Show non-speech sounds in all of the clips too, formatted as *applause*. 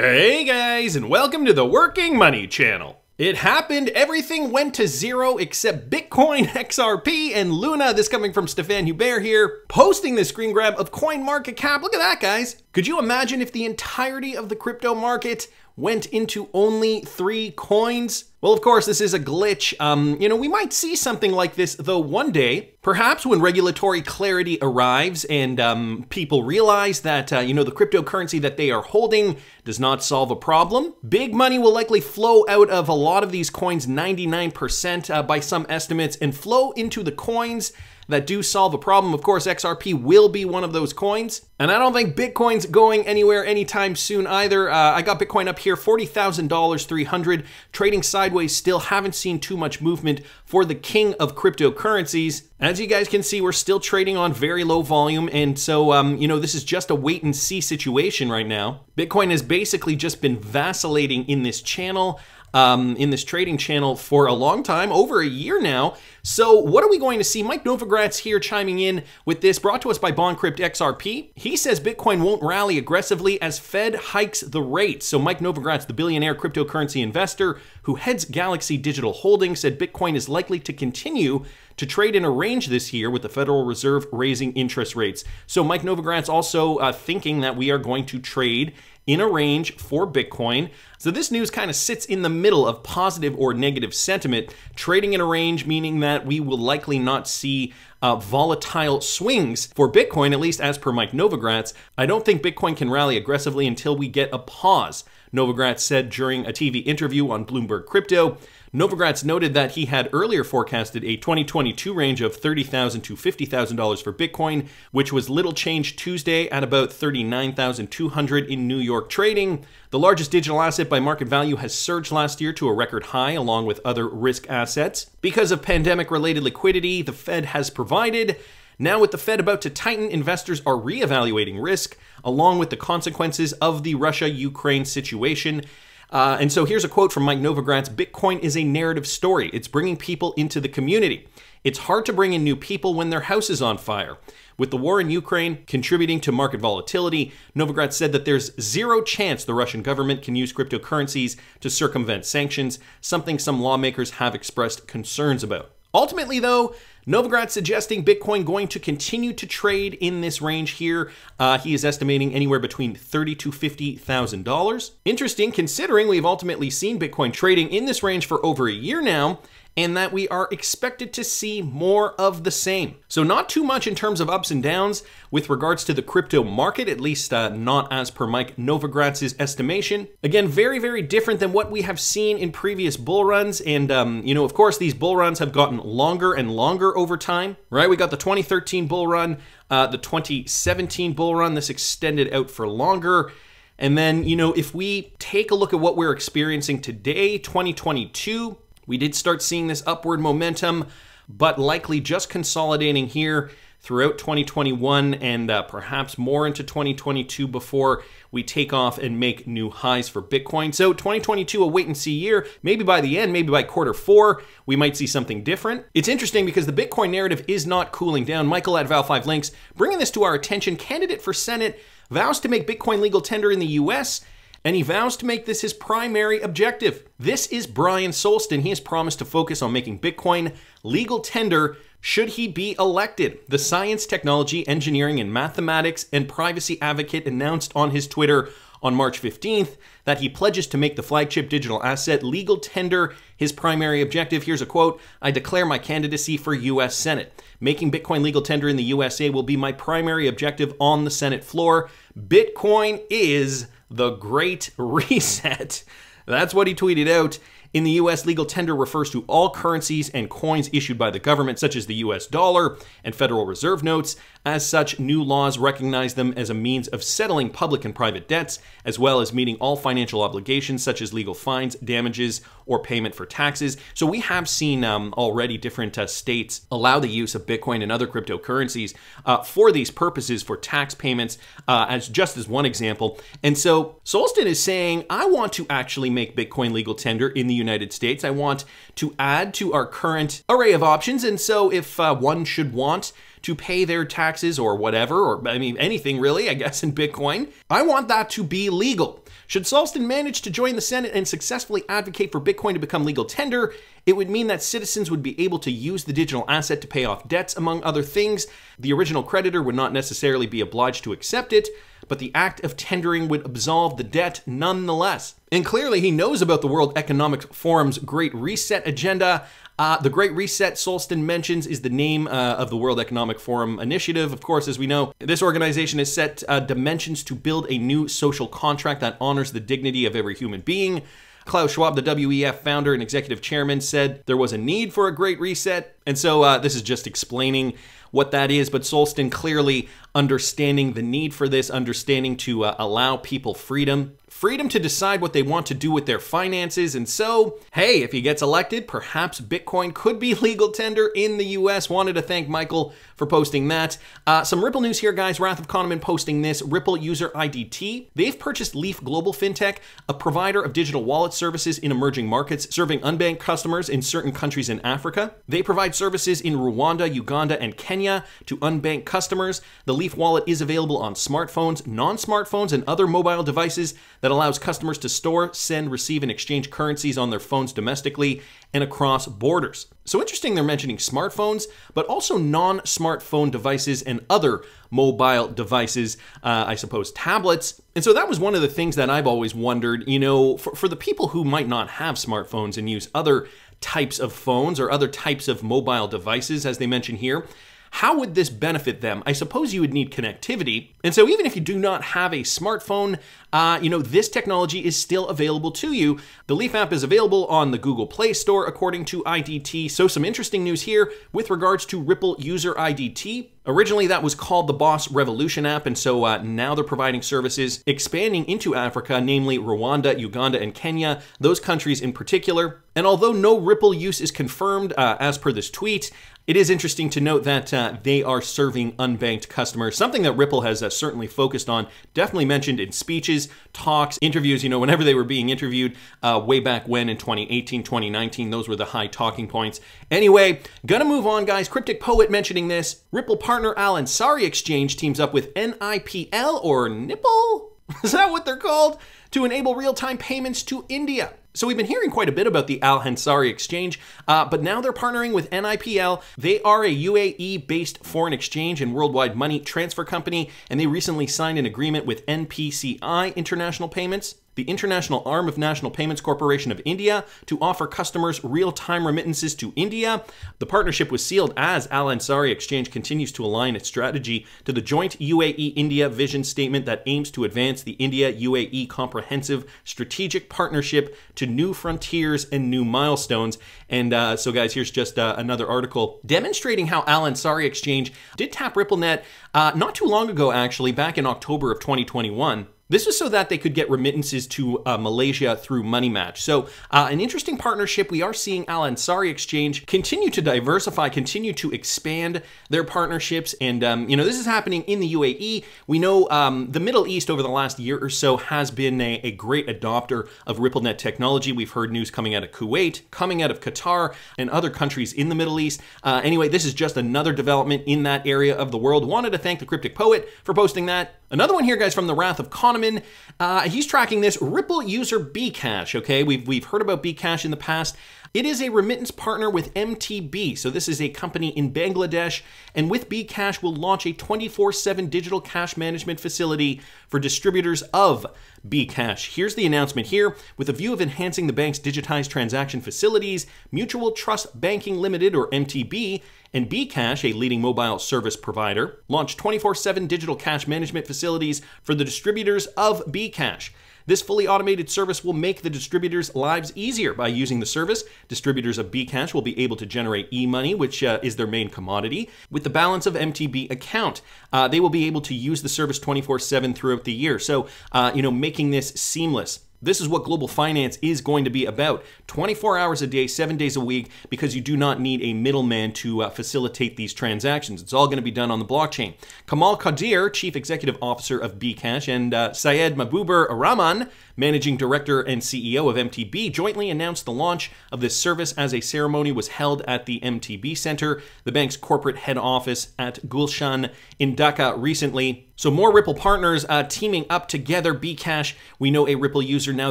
Hey guys, and welcome to the Working Money Channel. It happened, everything went to zero except Bitcoin, *laughs* XRP, and Luna. This coming from Stefan Hubert here, posting this screen grab of CoinMarketCap. Look at that, guys. Could you imagine if the entirety of the crypto market went into only three coins? Well, of course, this is a glitch. Um, you know, we might see something like this, though, one day, perhaps when regulatory clarity arrives and um, people realize that, uh, you know, the cryptocurrency that they are holding does not solve a problem. Big money will likely flow out of a lot of these coins, 99% uh, by some estimates, and flow into the coins that do solve a problem. Of course, XRP will be one of those coins. And I don't think Bitcoin's going anywhere anytime soon either. Uh, I got Bitcoin up here, $40,000, 300, trading sideways still. Haven't seen too much movement for the king of cryptocurrencies. As you guys can see, we're still trading on very low volume. And so, um, you know, this is just a wait and see situation right now. Bitcoin has basically just been vacillating in this channel um, in this trading channel for a long time, over a year now. So what are we going to see? Mike Novogratz here chiming in with this, brought to us by BondCrypt XRP. He says Bitcoin won't rally aggressively as Fed hikes the rate. So Mike Novogratz, the billionaire cryptocurrency investor who heads Galaxy Digital Holdings, said Bitcoin is likely to continue to trade in a range this year with the Federal Reserve raising interest rates. So Mike Novogratz also uh, thinking that we are going to trade in a range for Bitcoin. So this news kind of sits in the middle of positive or negative sentiment, trading in a range meaning that we will likely not see uh, volatile swings for Bitcoin, at least as per Mike Novogratz. I don't think Bitcoin can rally aggressively until we get a pause, Novogratz said during a TV interview on Bloomberg Crypto. Novogratz noted that he had earlier forecasted a 2022 range of $30,000 to $50,000 for Bitcoin, which was little change Tuesday at about $39,200 in New York trading. The largest digital asset by market value has surged last year to a record high along with other risk assets. Because of pandemic related liquidity the Fed has provided, now, with the Fed about to tighten, investors are reevaluating risk, along with the consequences of the Russia Ukraine situation. Uh, and so here's a quote from Mike Novogratz Bitcoin is a narrative story. It's bringing people into the community. It's hard to bring in new people when their house is on fire. With the war in Ukraine contributing to market volatility, Novogratz said that there's zero chance the Russian government can use cryptocurrencies to circumvent sanctions, something some lawmakers have expressed concerns about. Ultimately, though, Novogratz suggesting Bitcoin going to continue to trade in this range here. Uh, he is estimating anywhere between thirty to fifty thousand dollars. Interesting, considering we've ultimately seen Bitcoin trading in this range for over a year now, and that we are expected to see more of the same. So not too much in terms of ups and downs with regards to the crypto market, at least uh, not as per Mike Novogratz's estimation. Again, very, very different than what we have seen in previous bull runs. And, um, you know, of course, these bull runs have gotten longer and longer over time, right? We got the 2013 bull run, uh, the 2017 bull run. This extended out for longer. And then, you know, if we take a look at what we're experiencing today, 2022, we did start seeing this upward momentum, but likely just consolidating here throughout 2021 and uh, perhaps more into 2022 before we take off and make new highs for Bitcoin. So 2022, a wait and see year. Maybe by the end, maybe by quarter four, we might see something different. It's interesting because the Bitcoin narrative is not cooling down. Michael at Val5 Links bringing this to our attention. Candidate for Senate vows to make Bitcoin legal tender in the US and he vows to make this his primary objective. This is Brian Solston. He has promised to focus on making Bitcoin legal tender should he be elected. The science, technology, engineering, and mathematics and privacy advocate announced on his Twitter on March 15th that he pledges to make the flagship digital asset legal tender his primary objective. Here's a quote I declare my candidacy for U.S. Senate. Making Bitcoin legal tender in the USA will be my primary objective on the Senate floor. Bitcoin is the Great *laughs* Reset. That's what he tweeted out. In the US, legal tender refers to all currencies and coins issued by the government, such as the US dollar and Federal Reserve notes. As such, new laws recognize them as a means of settling public and private debts, as well as meeting all financial obligations, such as legal fines, damages, or payment for taxes. So we have seen um, already different uh, states allow the use of Bitcoin and other cryptocurrencies uh, for these purposes, for tax payments, uh, as just as one example. And so Solston is saying, I want to actually make Bitcoin legal tender in the United States. I want to add to our current array of options. And so if uh, one should want to pay their taxes or whatever, or I mean, anything really, I guess, in Bitcoin, I want that to be legal. Should Salston manage to join the Senate and successfully advocate for Bitcoin to become legal tender, it would mean that citizens would be able to use the digital asset to pay off debts, among other things. The original creditor would not necessarily be obliged to accept it, but the act of tendering would absolve the debt nonetheless. And clearly, he knows about the World Economic Forum's Great Reset agenda. Uh, the Great Reset Solsten mentions is the name uh, of the World Economic Forum initiative. Of course, as we know, this organization has set uh, dimensions to build a new social contract that honors the dignity of every human being. Klaus Schwab, the WEF founder and executive chairman, said there was a need for a Great Reset. And so uh, this is just explaining what that is, but Solsten clearly understanding the need for this, understanding to uh, allow people freedom freedom to decide what they want to do with their finances. And so, hey, if he gets elected, perhaps Bitcoin could be *laughs* legal tender in the US. Wanted to thank Michael for posting that. Uh, some Ripple news here, guys. Wrath of Kahneman posting this. Ripple user IDT. They've purchased Leaf Global FinTech, a provider of digital wallet services in emerging markets, serving unbanked customers in certain countries in Africa. They provide services in Rwanda, Uganda, and Kenya to unbanked customers. The Leaf wallet is available on smartphones, non smartphones, and other mobile devices that allows customers to store, send, receive, and exchange currencies on their phones domestically and across borders. So interesting they're mentioning smartphones, but also non smartphone devices and other mobile devices, uh, I suppose tablets. And so that was one of the things that I've always wondered, you know, for, for the people who might not have smartphones and use other types of phones or other types of mobile devices, as they mention here. How would this benefit them? I suppose you would need connectivity. And so even if you do not have a smartphone, uh, you know, this technology is still available to you. The Leaf app is available on the Google Play Store, according to IDT. So some interesting news here with regards to Ripple user IDT. Originally, that was called the Boss Revolution app, and so uh, now they're providing services expanding into Africa, namely Rwanda, Uganda, and Kenya, those countries in particular. And although no Ripple use is confirmed, uh, as per this tweet, it is interesting to note that uh, they are serving unbanked customers, something that Ripple has uh, certainly focused on, definitely mentioned in speeches, talks, interviews, you know, whenever they were being interviewed uh, way back when in 2018, 2019, those were the high talking points. Anyway, gonna move on, guys. Cryptic Poet mentioning this. Ripple partner Al Ansari Exchange teams up with NIPL or Nipple? *laughs* Is that what they're called? To enable real time payments to India. So we've been hearing quite a bit about the Al Ansari exchange, uh, but now they're partnering with NIPL. They are a UAE-based foreign exchange and worldwide money transfer company, and they recently signed an agreement with NPCI International Payments the international arm of National Payments Corporation of India, to offer customers real-time remittances to India. The partnership was sealed as Al Ansari Exchange continues to align its strategy to the joint UAE-India vision statement that aims to advance the India-UAE comprehensive strategic partnership to new frontiers and new milestones. And uh, so, guys, here's just uh, another article demonstrating how Al Ansari Exchange did tap RippleNet uh, not too long ago, actually, back in October of 2021. This was so that they could get remittances to uh, Malaysia through Money Match. So, uh, an interesting partnership. We are seeing Al Ansari Exchange continue to diversify, continue to expand their partnerships. And, um, you know, this is happening in the UAE. We know um, the Middle East over the last year or so has been a, a great adopter of RippleNet technology. We've heard news coming out of Kuwait, coming out of Qatar, and other countries in the Middle East. Uh, anyway, this is just another development in that area of the world. Wanted to thank the Cryptic Poet for posting that. Another one here, guys, from the Wrath of Kahneman. Uh, he's tracking this Ripple user bKash. Okay, we've we've heard about bKash in the past. It is a remittance partner with MTB. So this is a company in Bangladesh, and with bKash will launch a 24/7 digital cash management facility for distributors of bKash. Here's the announcement here. With a view of enhancing the bank's digitized transaction facilities, Mutual Trust Banking Limited, or MTB, and bKash, a leading mobile service provider, launched 24 7 digital cash management facilities for the distributors of bKash. This fully automated service will make the distributors' lives easier by using the service. Distributors of bKash will be able to generate e-money, which uh, is their main commodity, with the balance of MTB account. Uh, they will be able to use the service 24/7 throughout the year. So, uh, you know, making this seamless. This is what global finance is going to be about 24 hours a day, seven days a week, because you do not need a middleman to uh, facilitate these transactions. It's all going to be done on the blockchain. Kamal Quadir, Chief Executive Officer of bKash, and uh, Syed Mahbubur Rahman, managing director and CEO of MTB, jointly announced the launch of this service as a ceremony was held at the MTB Center, the bank's corporate head office at Gulshan in Dhaka recently. So more Ripple partners uh, teaming up together. bKash, we know a Ripple user now.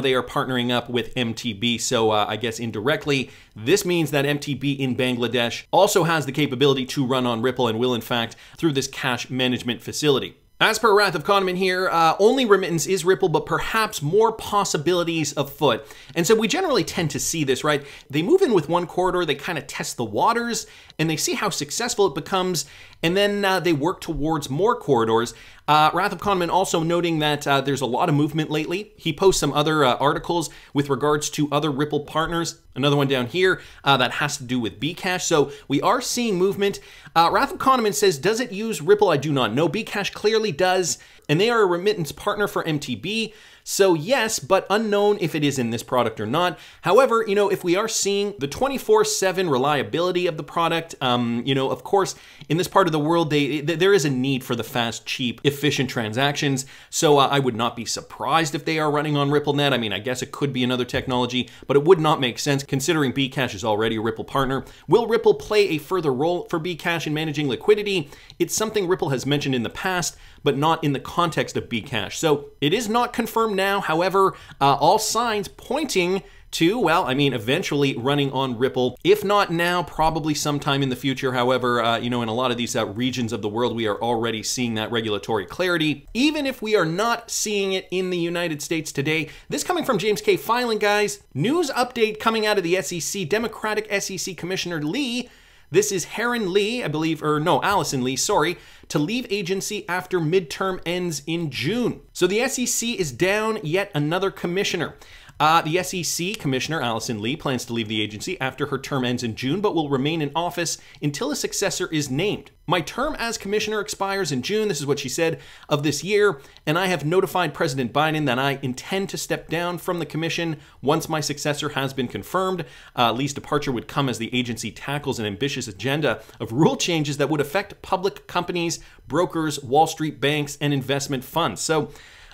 They are partnering up with MTB. So uh, I guess indirectly, this means that MTB in Bangladesh also has the capability to run on Ripple and will in fact through this cash management facility. As per Wrath of Kahneman here, uh, only remittance is Ripple, but perhaps more possibilities afoot. And so we generally tend to see this, right? They move in with one corridor, they kind of test the waters, and they see how successful it becomes, and then uh, they work towards more corridors. Uh, Wrath of Kahneman also noting that uh, there's a lot of movement lately. He posts some other uh, articles with regards to other Ripple partners. Another one down here uh, that has to do with bKash. So we are seeing movement. Uh, Wrath of Kahneman says, does it use Ripple? I do not know. bKash clearly does, and they are a remittance partner for MTB. So yes, but unknown if it is in this product or not. However, you know, if we are seeing the 24-7 reliability of the product, um, you know, of course, in this part of the world, they, there is a need for the fast, cheap, efficient transactions. So uh, I would not be surprised if they are running on RippleNet. I mean, I guess it could be another technology, but it would not make sense considering bKash is already a Ripple partner. Will Ripple play a further role for bKash in managing liquidity? It's something Ripple has mentioned in the past, but not in the context of bKash. So it is not confirmed now. However, uh, all signs pointing to, well, I mean, eventually running on Ripple. If not now, probably sometime in the future. However, uh, you know, in a lot of these uh, regions of the world, we are already seeing that regulatory clarity. Even if we are not seeing it in the United States today, this coming from James K. Filan, guys. News update coming out of the SEC. Democratic SEC Commissioner Lee this is Heron Lee, I believe, or no, Allison Lee, sorry, to leave agency after midterm ends in June. So the SEC is down yet another commissioner. Uh, the SEC Commissioner Allison Lee plans to leave the agency after her term ends in June, but will remain in office until a successor is named. My term as commissioner expires in June, this is what she said, of this year, and I have notified President Biden that I intend to step down from the commission once my successor has been confirmed. Uh, Lee's departure would come as the agency tackles an ambitious agenda of rule changes that would affect public companies, brokers, Wall Street banks, and investment funds. So,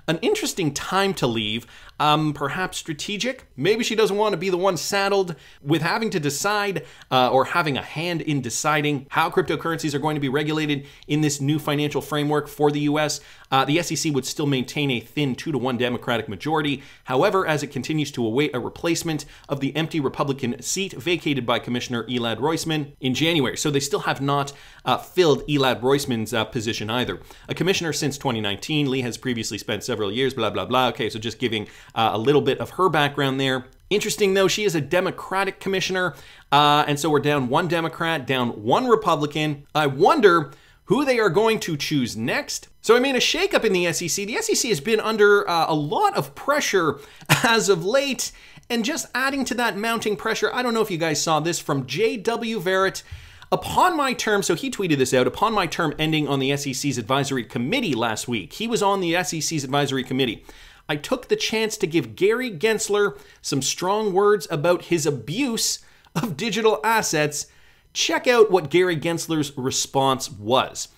an interesting time to leave, um, perhaps strategic. Maybe she doesn't want to be the one saddled with having to decide uh, or having a hand in deciding how cryptocurrencies are going to be regulated in this new financial framework for the US. Uh, the SEC would still maintain a thin two to one Democratic majority. However, as it continues to await a replacement of the empty Republican seat vacated by Commissioner Elad Roisman in January. So they still have not uh, filled Elad Roisman's uh, position either. A commissioner since 2019, Lee has previously spent several years, blah, blah, blah. Okay, so just giving uh, a little bit of her background there. Interesting though, she is a Democratic commissioner, uh, and so we're down one Democrat, down one Republican. I wonder who they are going to choose next. So I mean, a shakeup in the SEC. The SEC has been under uh, a lot of pressure *laughs* as of late, and just adding to that mounting pressure, I don't know if you guys saw this from J.W. Verret. Upon my term, so he tweeted this out, upon my term ending on the SEC's advisory committee last week, he was on the SEC's advisory committee. I took the chance to give Gary Gensler some strong words about his abuse of digital assets. Check out what Gary Gensler's response was.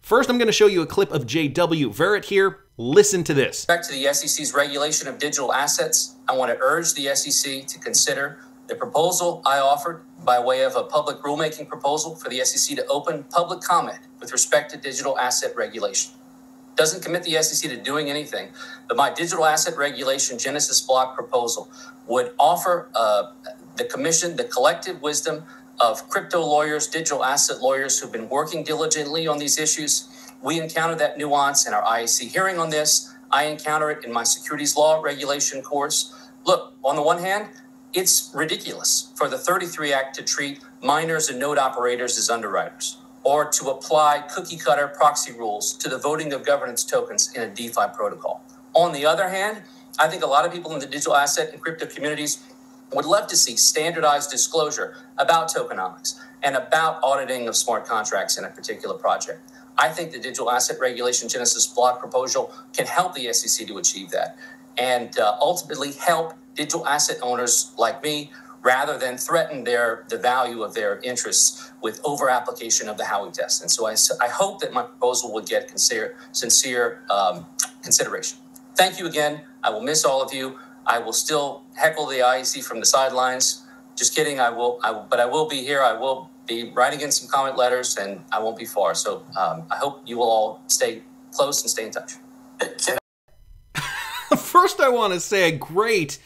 First, I'm going to show you a clip of J.W. Verret here. Listen to this. Back to the SEC's regulation of digital assets, I want to urge the SEC to consider the proposal I offered by way of a public rulemaking proposal for the SEC to open public comment with respect to digital asset regulation doesn't commit the SEC to doing anything. But my digital asset regulation Genesis block proposal would offer uh, the commission the collective wisdom of crypto lawyers, digital asset lawyers who've been working diligently on these issues. We encounter that nuance in our IAC hearing on this. I encounter it in my securities law regulation course. Look, on the one hand, it's ridiculous for the 33 Act to treat miners and node operators as underwriters or to apply cookie cutter proxy rules to the voting of governance tokens in a DeFi protocol. On the other hand, I think a lot of people in the digital asset and crypto communities would love to see standardized disclosure about tokenomics and about auditing of smart contracts in a particular project. I think the digital asset regulation Genesis block proposal can help the SEC to achieve that and uh, ultimately help digital asset owners like me rather than threaten their the value of their interests with over application of the Howey test. And so I, I hope that my proposal will get sincere, sincere um, consideration. Thank you again. I will miss all of you. I will still heckle the IAC from the sidelines. Just kidding. I will, I, but I will be here. I will be writing in some comment letters, and I won't be far. So um, I hope you will all stay close and stay in touch. *laughs* First, I want to say a great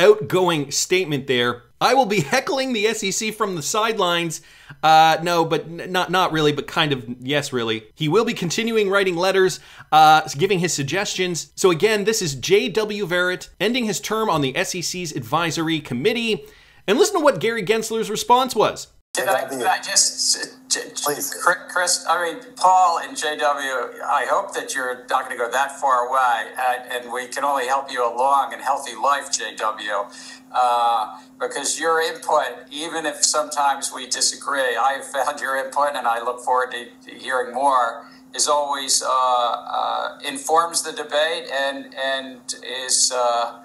outgoing statement there. I will be heckling the SEC from the sidelines. Uh, no, but not not really, but kind of yes, really. He will be continuing writing letters, uh, giving his suggestions. So again, this is J.W. Verret ending his term on the SEC's advisory committee. And listen to what Gary Gensler's response was. Can I, can I just, Please. Chris, I mean, Paul and JW, I hope that you're not going to go that far away, and, and we can only help you a long and healthy life, JW, uh, because your input, even if sometimes we disagree, I found your input, and I look forward to hearing more. Is always uh, uh, informs the debate and and is uh,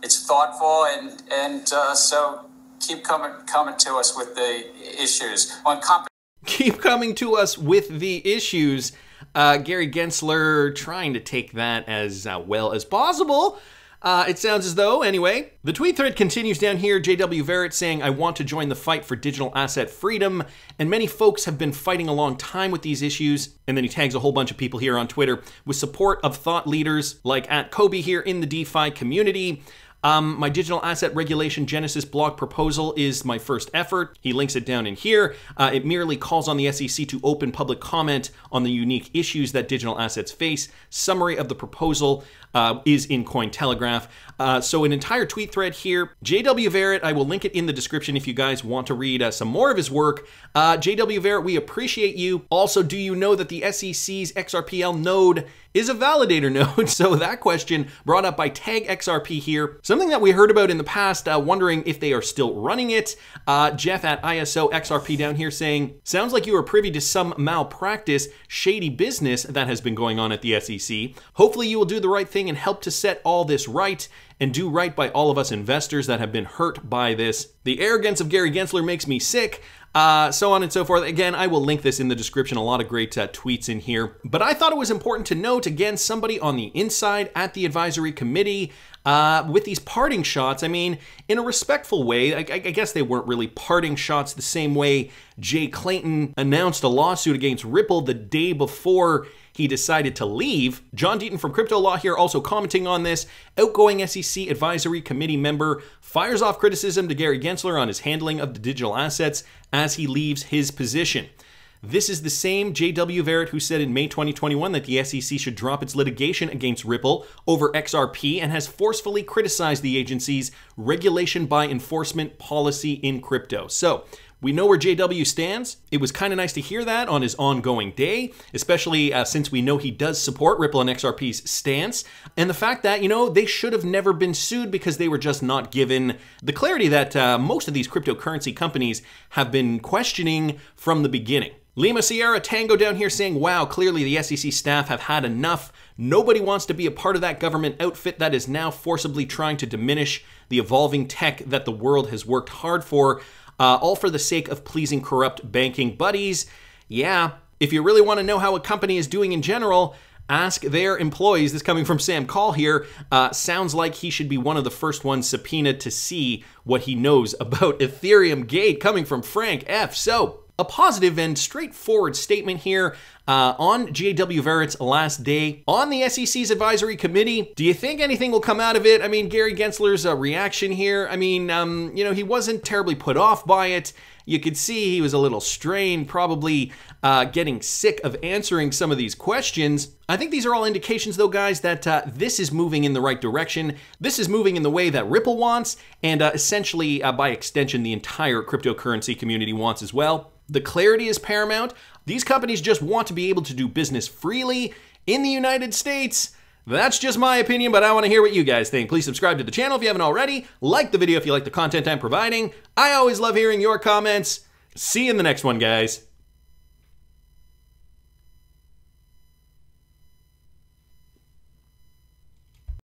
it's thoughtful and and uh, so keep coming coming to us with the issues on comp- keep coming to us with the issues uh, gary gensler trying to take that as uh, well as possible uh, it sounds as though, anyway. The tweet thread continues down here. JW Verret saying, I want to join the fight for digital asset freedom. And many folks have been fighting a long time with these issues. And then he tags a whole bunch of people here on Twitter with support of thought leaders like at Kobe here in the DeFi community. Um, my digital asset regulation Genesis block proposal is my first effort. He links it down in here. Uh, it merely calls on the SEC to open public comment on the unique issues that digital assets face. Summary of the proposal uh, is in Cointelegraph. Uh, so an entire tweet thread here. JW Verret, I will link it in the description if you guys want to read uh, some more of his work. Uh, JW Verret, we appreciate you. Also, do you know that the SEC's XRPL node is a validator *laughs* node? So that question brought up by Tag XRP here. Something that we heard about in the past, uh, wondering if they are still running it. Uh, Jeff at ISO XRP down here saying, sounds like you are privy to some malpractice, shady business that has been going on at the SEC. Hopefully you will do the right thing and help to set all this right and do right by all of us investors that have been hurt by this. The arrogance of Gary Gensler makes me sick. Uh, so on and so forth. Again, I will link this in the description. A lot of great uh, tweets in here. But I thought it was important to note again, somebody on the inside at the advisory committee uh, with these parting shots. I mean, in a respectful way, I, I, guess they weren't really parting shots the same way Jay Clayton announced a lawsuit against Ripple the day before he decided to leave. John Deaton from Crypto Law here also commenting on this. Outgoing SEC Advisory Committee member fires off criticism to Gary Gensler on his handling of the digital assets as he leaves his position. This is the same J.W. Verret who said in May 2021 that the SEC should drop its litigation against Ripple over XRP and has forcefully criticized the agency's regulation by enforcement policy in crypto. So, we know where JW stands. It was kind of nice to hear that on his ongoing day, especially uh, since we know he does support Ripple and XRP's stance. And the fact that, you know, they should have never been sued because they were just not given the clarity that uh, most of these cryptocurrency companies have been questioning from the beginning. Lima Sierra Tango down here saying, wow, clearly the SEC staff have had enough. Nobody wants to be a part of that government outfit that is now forcibly trying to diminish the evolving tech that the world has worked hard for uh, all for the sake of pleasing corrupt banking buddies. Yeah, if you really want to know how a company is doing in general, ask their employees. This coming from Sam Call here. Uh, sounds like he should be one of the first ones subpoenaed to see what he knows *laughs* about Ethereum Gate coming from Frank F. So, a positive and straightforward statement here uh, on J.W. Verret's last day on the SEC's advisory committee. Do you think anything will come out of it? I mean, Gary Gensler's uh, reaction here, I mean, um, you know, he wasn't terribly put off by it. You could see he was a little strained, probably uh, getting sick of answering some of these questions. I think these are all indications, though, guys, that uh, this is moving in the right direction. This is moving in the way that Ripple wants, and uh, essentially, uh, by extension, the entire cryptocurrency community wants as well. The clarity is paramount. These companies just want to be able to do business freely in the United States. That's just my opinion, but I want to hear what you guys think. Please subscribe to the channel if you haven't already. Like the video if you like the content I'm providing. I always love hearing your comments. See you in the next one, guys.